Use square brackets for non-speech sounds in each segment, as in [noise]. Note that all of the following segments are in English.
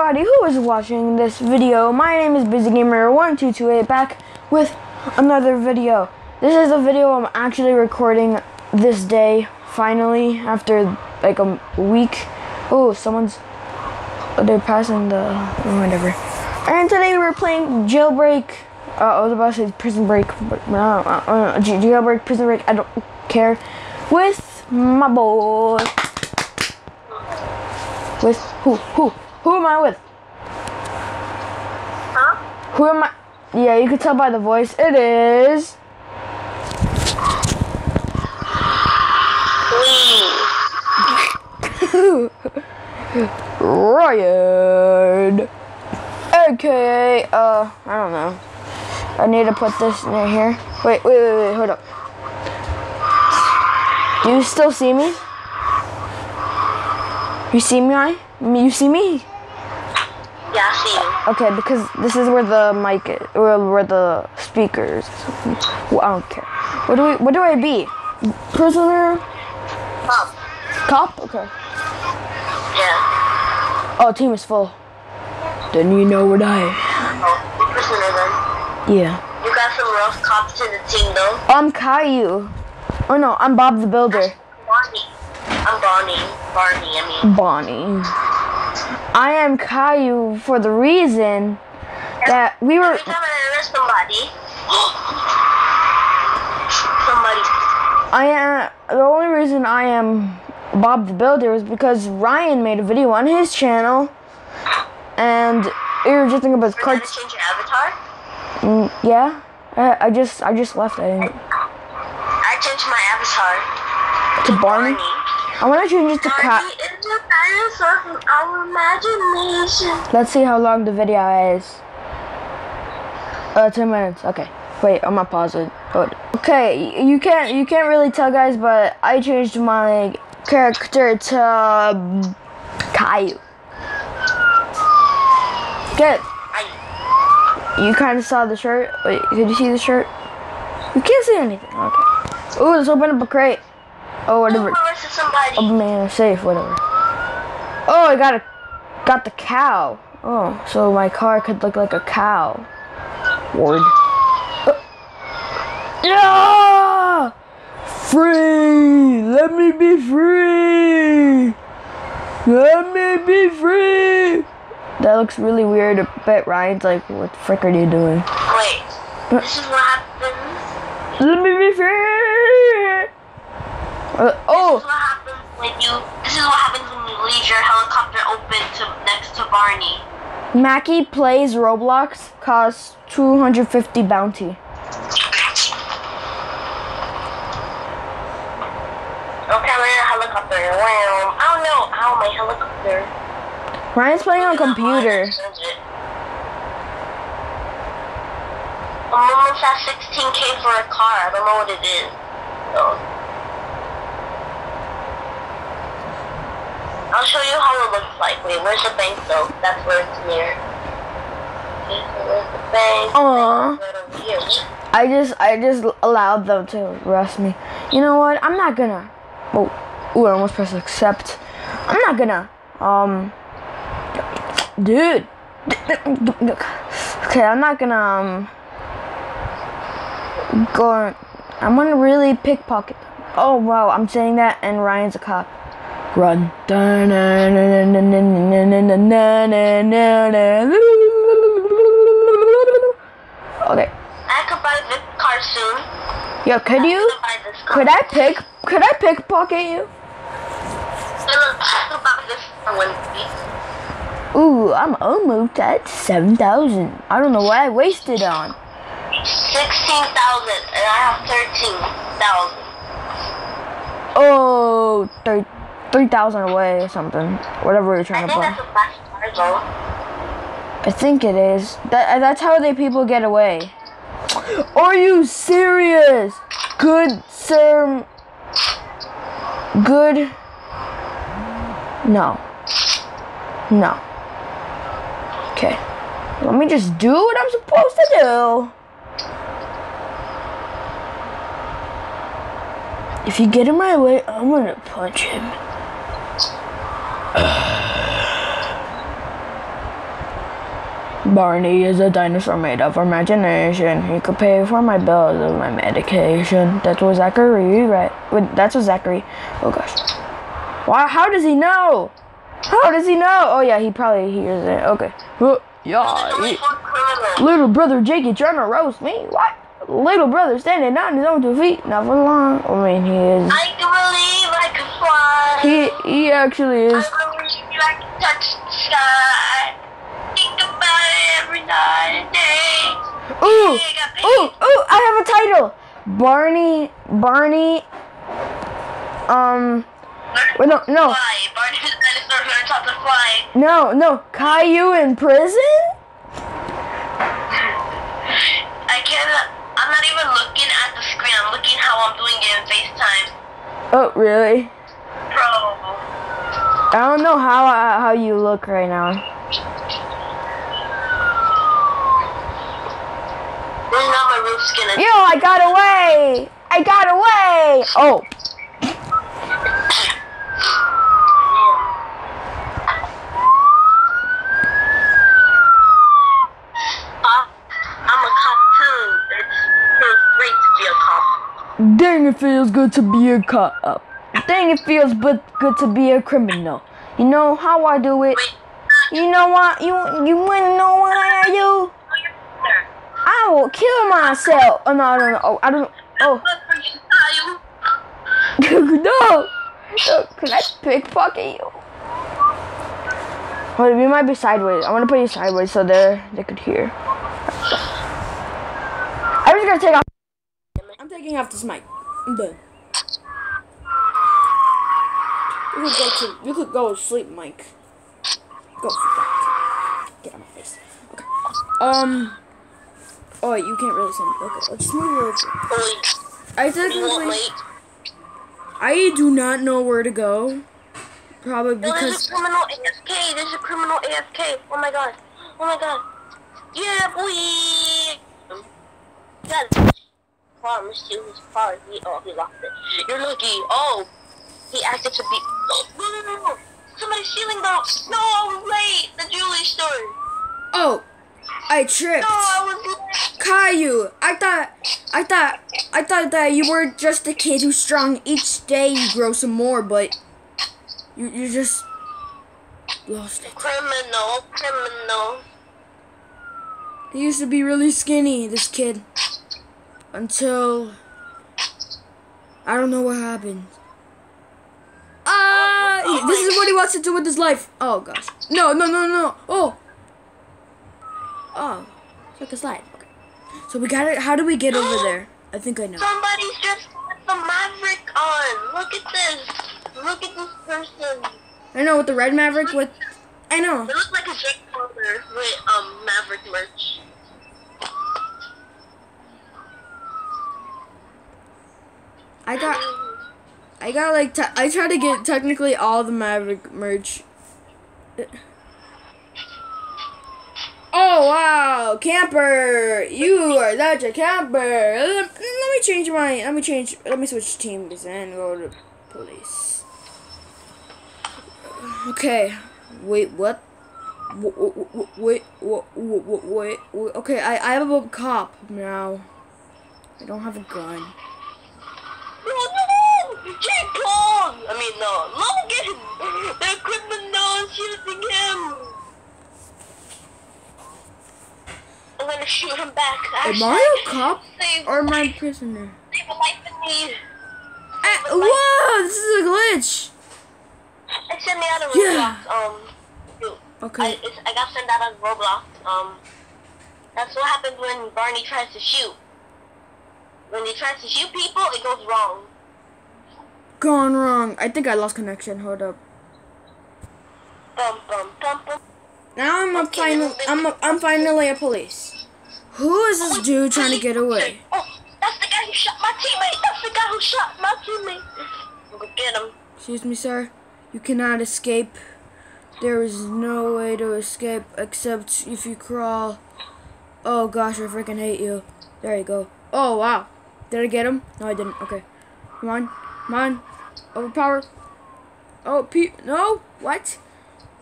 everybody who is watching this video. My name is BusyGamer1228 back with another video. This is a video I'm actually recording this day, finally, after like a week. Oh, someone's, they're passing the, whatever. And today we're playing Jailbreak, uh, I was about to say Prison Break, but uh, uh, Jailbreak, Prison Break, I don't care, with my boy. With who? Who? Who am I with? Huh? Who am I? Yeah, you can tell by the voice. It is. [laughs] Ryan. Okay, uh, I don't know. I need to put this in here. Wait, wait, wait, wait, hold up. Do you still see me? You see me, I? You see me? Yeah, I see you. Okay, because this is where the mic is, or where the speakers. Well, I don't care. What do we? What do I be? Prisoner? Cop. Cop? Okay. Yeah. Oh, team is full. Then you know what I. Oh, you're prisoner then. Yeah. You got some rough cops to the team though. I'm Caillou. Oh no, I'm Bob the Builder. Barney. I'm Barney. Barney, I mean. Bonnie. I am Caillou for the reason that we were. Every time I arrest somebody. [gasps] somebody. I am the only reason I am Bob the Builder is because Ryan made a video on his channel, and we were just thinking about You're cards. change your avatar? Mm, yeah, I, I just I just left. I didn't. I changed my avatar. To Barney. I want to change it to cat. Is from our imagination. Let's see how long the video is. Uh, two minutes. Okay. Wait, I'm gonna pause it. Okay, you can't you can't really tell, guys, but I changed my character to um, Caillou. Good. You kind of saw the shirt. Wait, did you see the shirt? You can't see anything. Okay. Ooh, let's open up a crate. Oh, whatever. arrested. Oh man, safe, whatever. Oh, I got a, got the cow. Oh, so my car could look like a cow. Ward. Uh, yeah! Free! Let me be free! Let me be free! That looks really weird. I bet Ryan's like, what the frick are you doing? Wait. This is what happens. Let me be free! Uh, This oh! is what happens when you. This is what happens when you leave your helicopter open to next to Barney. Mackie plays Roblox, costs 250 bounty. Okay, I'm in a helicopter. Wow. I don't know. Ow, my helicopter. Ryan's playing on computer. I'm almost at 16k for a car. I don't know what it is. So. I'll show you how it looks like. Wait, where's the bank though? That's where it's near. Here. I just I just allowed them to arrest me. You know what? I'm not gonna. Oh, ooh, I almost pressed accept. I'm not gonna. Um, dude. Okay, I'm not gonna um go. I'm gonna really pickpocket. Oh wow, I'm saying that, and Ryan's a cop. Run. Okay. I could buy this car soon. Yo, could you? I could buy this. Could I pick? Could I pickpocket you? I could buy this car one week. Ooh, I'm almost at seven thousand. I don't know what I wasted on. 16,000 and I have 13,000. Oh, three three thousand away or something. Whatever you're I trying to fast car though. I think it is. That that's how they people get away. Are you serious? Good sir. Good. No. No. Okay. Let me just do what I'm supposed to do. If you get in my way, I'm gonna punch him. Barney is a dinosaur made of imagination. He could pay for my bills and my medication. That's what Zachary, right? Wait, that's what Zachary. Oh gosh. Why? How does he know? How does he know? Oh yeah, he probably hears it. Okay. Yeah. He- Little brother Jakey trying to roast me. What? Little brother standing on his own two feet. Not for long. I mean, he is. I do believe I can fly. He he actually is. I believe I can touch the sky. Think every night and. Ooh, I ooh, ooh! I have a title. Barney, Barney. Um, wait, no, no, Barney the dinosaur who taught to fly. no, no. Caillou in prison? I can't. I'm not even looking at the screen. I'm looking how I'm doing it in FaceTime. Oh, really? Bro. I don't know how uh, how you look right now. This my. Yo, I got away! I got away! Oh, uh, I'm a cop too. It feels great to be a cop. dang! It feels good to be a cop. Dang! It feels but good to be a criminal. You know how I do it. You know what? You you wanna know what I do? Oh. I will kill myself. Oh no, no, no. Oh, I don't. Oh, [laughs] no. No, Can I pickpocket you? On, we might be sideways. I want to put you sideways so they they could hear. I'm just gonna take off. I'm taking off this mic. I'm done. You could go to you could go to sleep, Mike. Go. Get out of my face. Okay. Um. Oh, wait, you can't really see me. Okay, let's move over. Holy, I technically, wait. I do not know where to go. Probably No, there's a criminal AFK. There's a criminal AFK. Oh my god. Oh my god. Yeah, boy. God. Car, Mr. His car. He, oh, he locked it. You're lucky. Oh, he acted to be. Oh, [gasps] no, no, no, no. Somebody's stealing the. No, I was late. The jewelry store. oh, I tripped. No, I was. Caillou, I thought, I thought, I thought that you were just a kid who's strong. Each day you grow some more, but you you just lost it. Criminal, criminal. He used to be really skinny, this kid, until I don't know what happened. Ah, he- this is what he wants to do with his life. Oh gosh, no, no, no, no. Oh, oh, it's like a slide. Okay, so we got it. How do we get over [gasps] there? I think I know. Somebody's just put the Maverick on. Look at this. Look at this person. I know with the red Maverick. With I know. It looks like a Jake Paul with um Maverick merch. I got. I got like I tried to get technically all the Maverick merch. Wow, camper! You are such a camper. Let, let me change my. Let me change. Let me switch teams and go to police. Okay. Wait. What? Wait. Wait. Wait. Wait. wait. Okay. I I have a cop now. I don't have a gun. No, no, Jake Paul. I mean, no, Logan. [laughs] They're criminals shooting him. I'm gonna shoot him back. Am I a cop or am I a prisoner? save a life in need. Ah, whoa! This is a glitch. It sent me out of Yeah. Roblox. Um, dude, I, Okay. it's, I got sent out of Roblox. Um, that's what happens when Barney tries to shoot. When he tries to shoot people, it goes wrong. Gone wrong. I think I lost connection. Hold up. Bum bum bum. Now I'm a okay, final. I'm a, I'm finally a police. Who is this oh, dude trying to get away? Oh, that's the guy who shot my teammate. That's the guy who shot my teammate. I'm gonna get him. Excuse me, sir. You cannot escape. There is no way to escape except if you crawl. Oh gosh, I freaking hate you. There you go. Oh wow. Did I get him? No, I didn't. Okay. Come on. Come on. Overpower. Oh, Pete. No. What?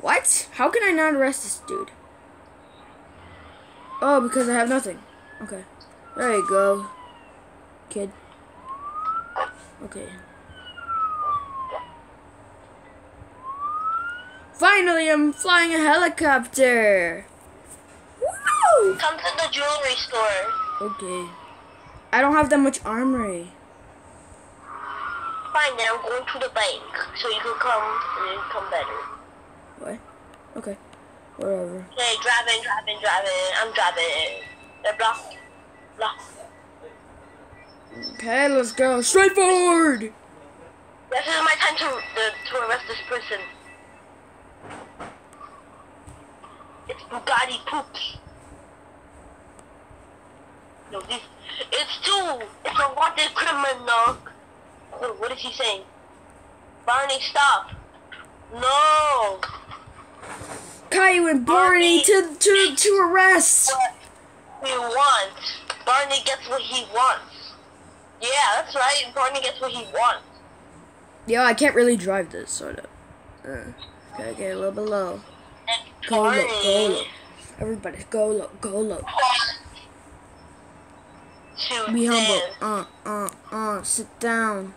What? How can I not arrest this dude? Oh, because I have nothing. Okay. There you go, kid. Okay. Finally, I'm flying a helicopter. Woo! Come to the jewelry store. Okay. I don't have that much armory. Fine, then I'm going to the bank. So you can come and come better. What? Okay. Whatever. Okay, driving, driving, driving. I'm driving. They're blocked. Blocked. Okay, let's go. Straight forward! This is my time to, to, to arrest this person. It's Bugatti Poops. No, this, it's two. It's a wanted criminal. Oh, what is he saying? Barney, stop. No. Caillou and Barney to, to, to arrest! What he wants. Barney gets what he wants. Yeah, that's right. Barney gets what he wants. Yo, I can't really drive this, sort of. Uh, okay, okay, a little bit low. And Go low, go low. Everybody, go low, go low. To Be humble. Uh, uh, uh, sit down.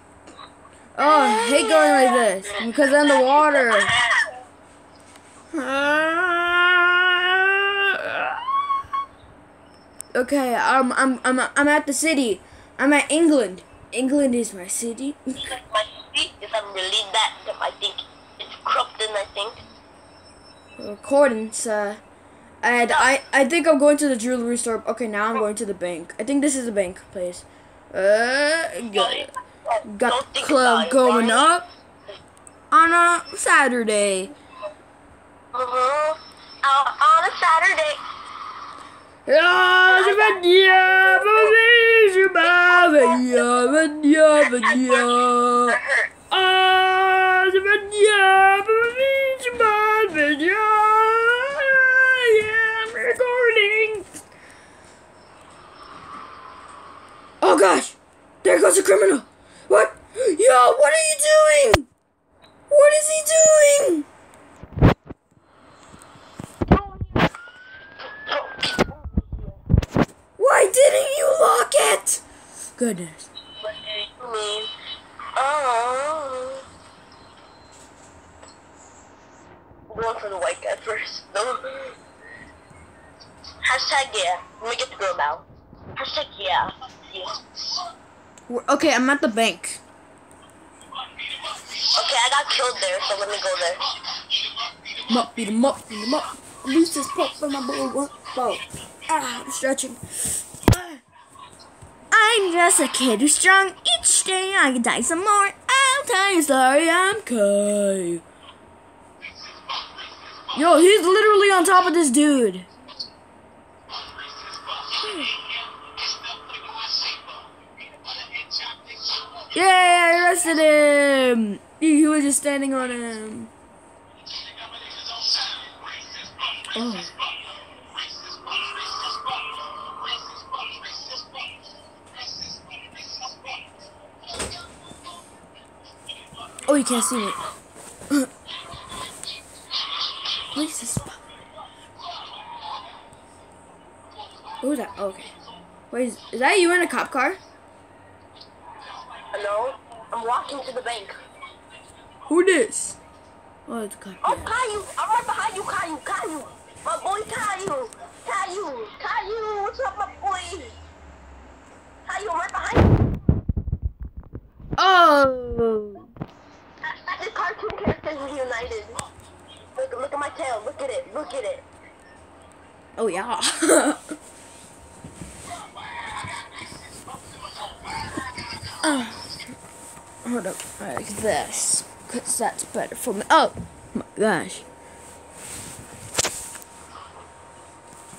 Oh, I hate going like this because I'm in the water. [laughs] Okay, um, I'm, I'm, I'm at the city. I'm at England. England is my city. [laughs] my is I'm really that I think it's I think. Accordance, uh, and I, I think I'm going to the jewelry store. Okay, now I'm going to the bank. I think this is the bank place. Uh, got, got the club going up on a Saturday. Uh-huh. Out on a Saturday. I'm recording. Oh gosh, there goes a criminal. What? Yo, what are you doing? What is he doing? Why didn't you lock it? Goodness. What do you mean? Oh. I'm going for the white guy first. No. [laughs] Hashtag yeah. Let me get the girl now. Hashtag yeah. Yes. Okay, I'm at the bank. Okay, I got killed there, so let me go there. Mup, beat him up, beat him up. Release this pop from my boy. What? Whoa. Ah, I'm stretching. I'm just a kid who's strong. Each day I can die some more. I'll tell you a story. I'm Kai. Yo, he's literally on top of this dude. Yay, I arrested him. He, he was just standing on him. Oh. Oh, you can't see me. [clears throat] Where's this? Who's that? Oh, okay. Wait, is, is that you in a cop car? Hello? I'm walking to the bank. Who this? Oh, it's a cop. Oh. Caillou! I'm right behind you, Caillou! Caillou! My boy Caillou! Caillou! Caillou! What's up, my boy? Caillou, I'm right behind you! Oh. Cartoon characters reunited. Look, look at my tail. Look at it. Look at it. Oh yeah. oh. [laughs] Hold up, like this, cause that's better for me. Oh my gosh.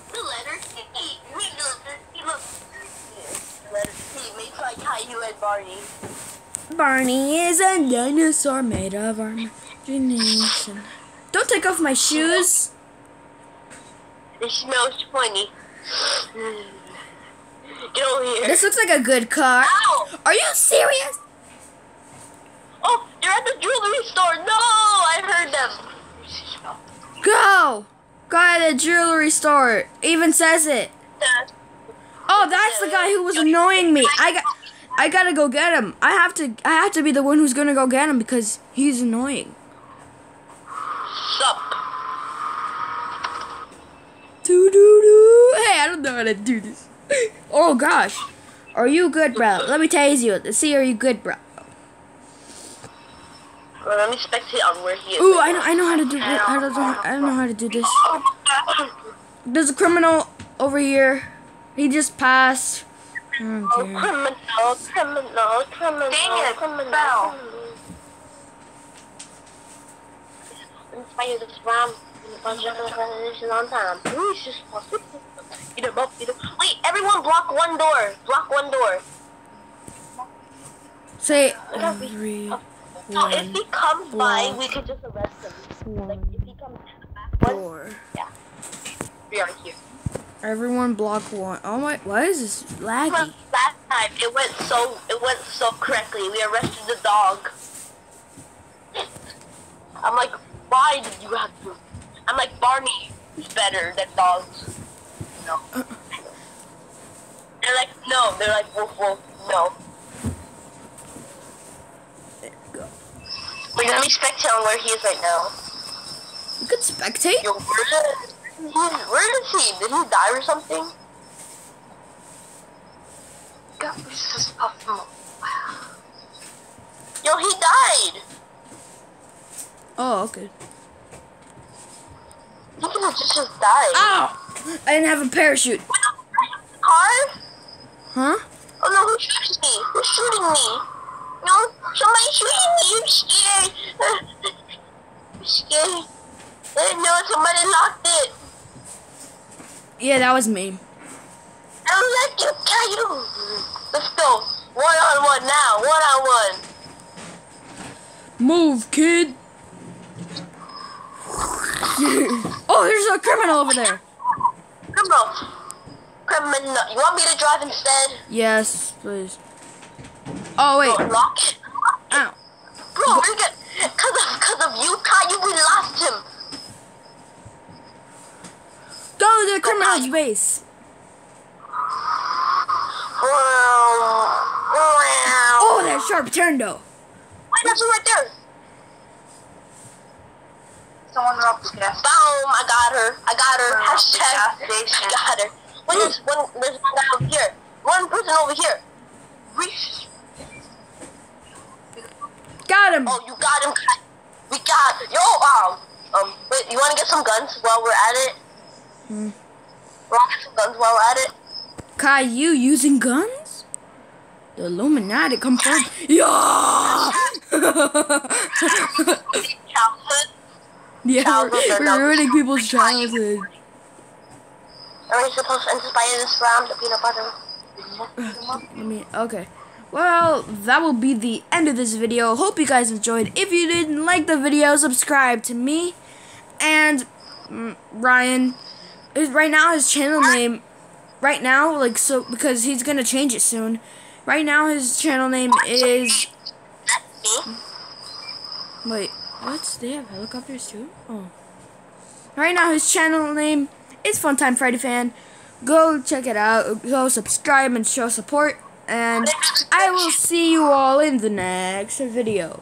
The letter T. We letter T. Look. Letter T. Makes like Caillou and Barney. Barney is a dinosaur made of imagination. Don't take off my shoes. It smells funny. [sighs] Get over here. This looks like a good car. Ow! Are you serious? Oh, you're at the jewelry store. No, I heard them. Go! Go to the jewelry store. Even says it. Oh, that's the guy who was annoying me. I got, I gotta go get him. I have to, I have to be the one who's gonna go get him because he's annoying. Sup? Doo doo doo. Hey, I don't know how to do this. Oh gosh, are you good, bro? Let me tase you. Let's see, are you good, bro? Well, let me spectate on where he is. Ooh, I know, I know how to do. I don't know, I don't know how to do this. Oh, There's a criminal over here. He just passed. I don't Oh, care. criminal, criminal, criminal. Dang it, criminal. fell. Inspire this ram. This is on time. Ooh, it's just Beat him up, beat him. Wait, everyone block one door. Block one door. Say every So if one he comes by, block we could just arrest him. Like, one if he comes in the back one, door. we are here. Everyone block one. Oh my, why is this laggy? Last time, it went so, it went so correctly. We arrested the dog. I'm like, why did you have to? I'm like, Barney is better than dogs. No. They're like, no. They're like, woof woof. No. There we go. Wait, let me spectate on where he is right now. You could spectate. Where is, where is he? Did he die or something? God, this is awful. Yo, he died. Oh, okay. He could have just, just died. Ow! I didn't have a parachute. Car? Huh? Oh no, who's shooting me? Who's shooting me? No, somebody's shooting me. I'm scared. [laughs] I'm scared. I didn't know somebody locked it. Yeah, that was me. I'll let you kill you. Let's go. One on one now. One on one. Move, kid. [laughs] oh, there's a criminal over there. Criminal. Criminal. You want me to drive instead? Yes, please. Oh wait. Bro, lock it. Ow. Bro, we get cause of cause of you, Caillou, we lost him. Go to the criminal's base. Oh, that sharp turn though. Wait, that's him right there. Someone robbed the gas Boom! I got her. I got her. Wow, Hashtag. gas I got her. Wait, there's one. There's one guy over here. One person over here. Reach. Got him. Oh, you got him. We got. Yo, um, um. Wait, you want to get some guns while we're at it? Hmm. Some guns while at it? Caillou using guns? The Illuminati come first. Yeah. [laughs] Yeah, Childhood, we're, we're ruining people's childhood. Are we supposed to inspire this round of peanut butter? [sighs] I mean, okay. Well, that will be the end of this video. Hope you guys enjoyed. If you didn't like the video, subscribe to me and mm, Ryan. His, right now, his channel name, right now, like, so, because he's gonna change it soon. Right now, his channel name is. Wait, what? They have helicopters too? Oh. Right now, his channel name is Fun Funtime Freddy Fan. Go check it out. Go subscribe and show support. And I will see you all in the next video.